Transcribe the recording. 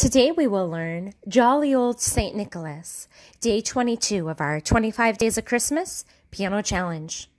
Today we will learn Jolly Old St. Nicholas, day 22 of our 25 Days of Christmas Piano Challenge.